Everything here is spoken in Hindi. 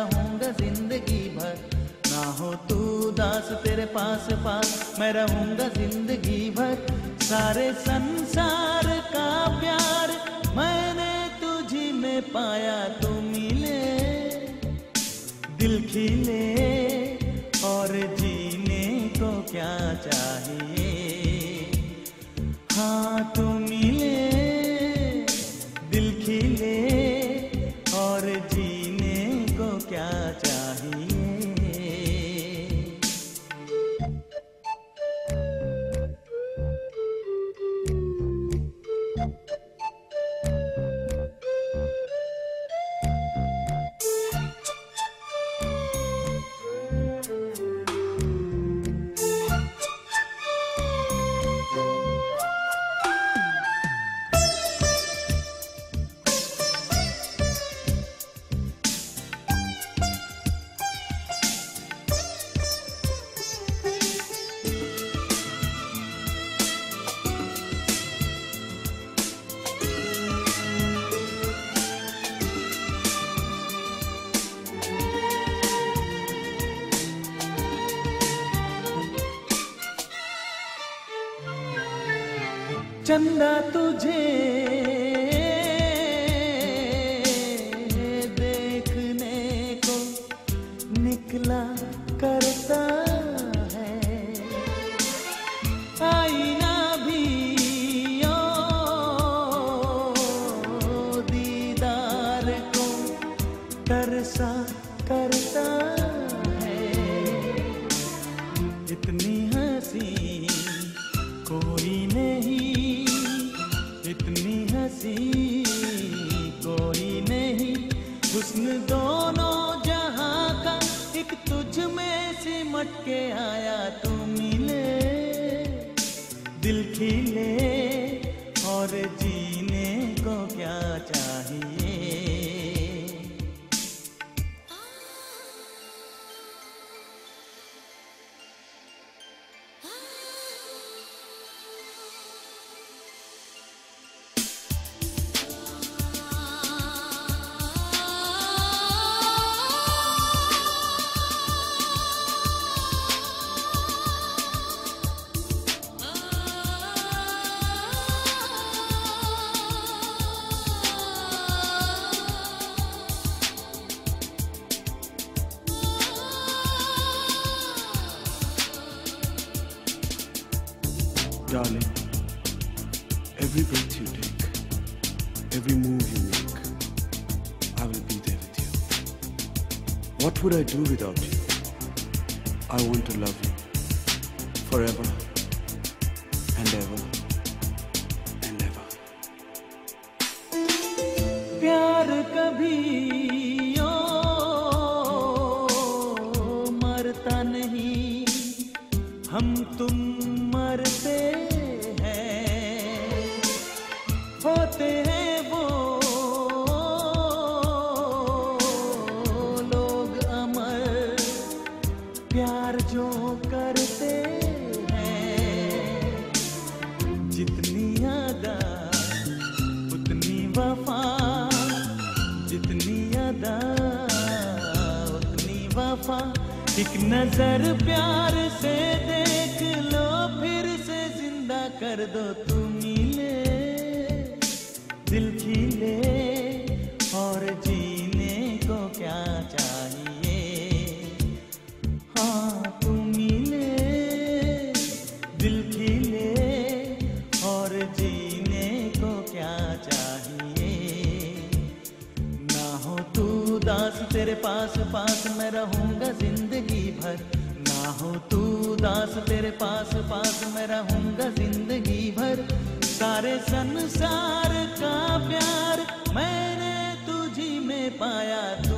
रहूँगा ज़िंदगी भर। ना हो तू दास तेरे पास पास, मैं रहूँगा ज़िंदगी भर। सारे संसार का प्यार मैंने तुझी में पाया, तू मिले, दिल खिले, और जीने को क्या चाहिए? हाँ तू चंदा तुझे देखने को निकला करता है। आईना भी ओ दीदार को तरसा करता है। इतनी हँसी कोई नहीं इतनी हँसी कोई नहीं। हुस्न दोनों Darling, every breath you take, every move you make, I will be there with you. What would I do without you? I want to love you forever and ever and ever. प्यार कभी हम तुम मरते हैं, होते हैं वो। लोग अमर प्यार जो करते हैं, जितनी अदा, उतनी वफा, जितनी अदा, उतनी वफा। एक नज़र प्यार से कर दो तू मिले, दिल खिले और जीने को क्या चाहिए? हाँ तू मिले, दिल खिले और जीने को क्या चाहिए? ना हो तू दास तेरे पास पास मैं रहूँगा ज़िंदगी भर। ना हो तू दास तेरे पास पास मैं रहूँगा ज़िंदगी सारे संसार का प्यार मैंने तुझी में पाया तू